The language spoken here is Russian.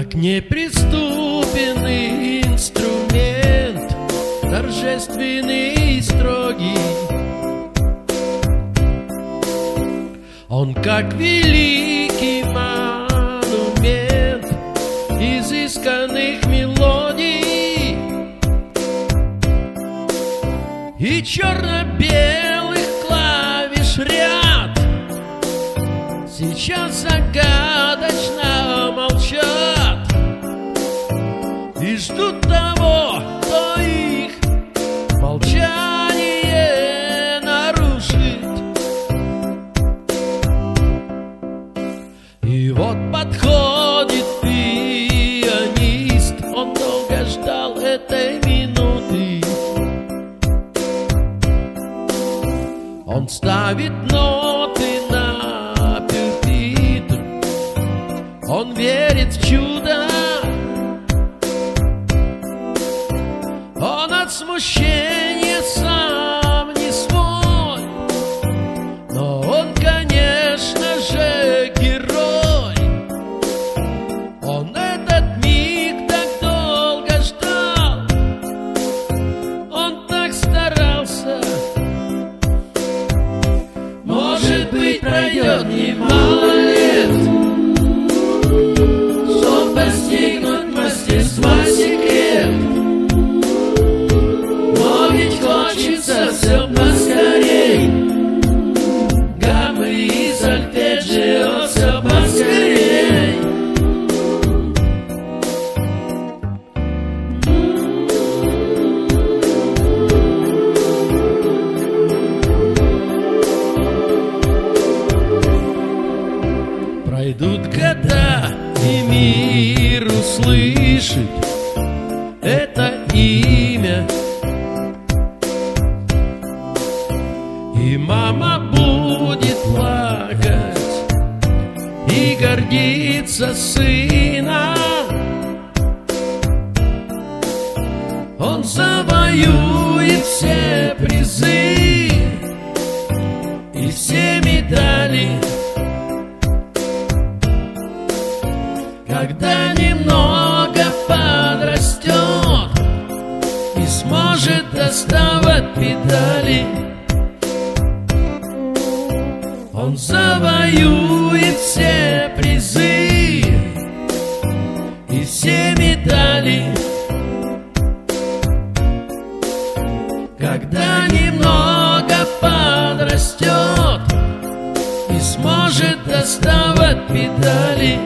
Неприступенный инструмент, торжественный и строгий. Он как великий монумент изысканных мелодий и черно-белых клавиш ряд. Сейчас загадочно ждут того, кто их молчание нарушит. И вот подходит пианист, он долго ждал этой минуты. Он ставит ноты на пюпитр, он верит в чудо. Пройдет Пройдут года, и мир услышит это имя. И мама будет плакать И гордиться сыном Он завоюет все призы Когда немного подрастет И сможет доставать педали Он завоюет все призы И все медали. Когда немного подрастет И сможет доставать педали